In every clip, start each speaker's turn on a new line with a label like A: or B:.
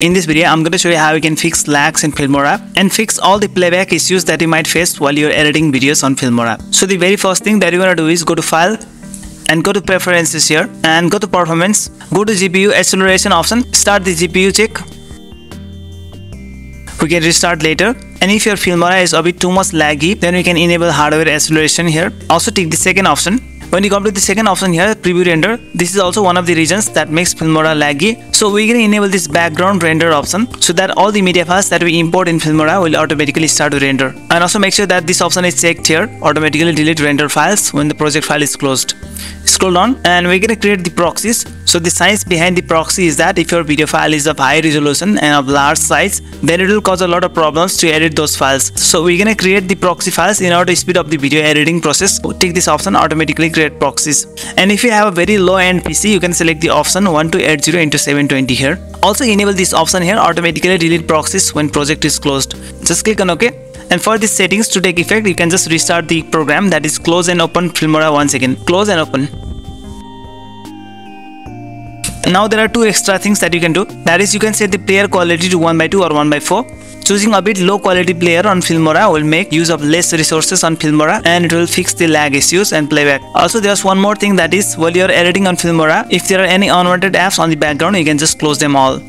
A: In this video, I'm going to show you how you can fix lags in Filmora and fix all the playback issues that you might face while you're editing videos on Filmora. So the very first thing that you're going to do is go to File and go to Preferences here and go to Performance. Go to GPU Acceleration option, start the GPU check. We can restart later and if your Filmora is a bit too much laggy, then we can enable hardware acceleration here. Also take the second option when you come to the second option here, preview render, this is also one of the reasons that makes Filmora laggy. So we're gonna enable this background render option so that all the media files that we import in Filmora will automatically start to render. And also make sure that this option is checked here, automatically delete render files when the project file is closed. Scroll down and we're gonna create the proxies. So the science behind the proxy is that if your video file is of high resolution and of large size, then it will cause a lot of problems to edit those files. So we're gonna create the proxy files in order to speed up the video editing process. Take this option automatically create proxies and if you have a very low end PC you can select the option 1280 into 720 here. Also enable this option here automatically delete proxies when project is closed. Just click on ok and for these settings to take effect you can just restart the program that is close and open Filmora once again. Close and open. Now there are two extra things that you can do. That is you can set the player quality to 1 by 2 or 1 by 4 Choosing a bit low quality player on Filmora will make use of less resources on Filmora and it will fix the lag issues and playback. Also there's one more thing that is while you're editing on Filmora, if there are any unwanted apps on the background you can just close them all.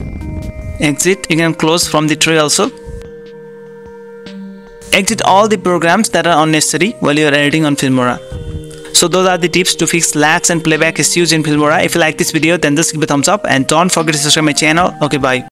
A: Exit, you can close from the tray also. Exit all the programs that are unnecessary while you're editing on Filmora. So those are the tips to fix lags and playback issues in Filmora. If you like this video then just give a thumbs up and don't forget to subscribe my channel. Okay bye.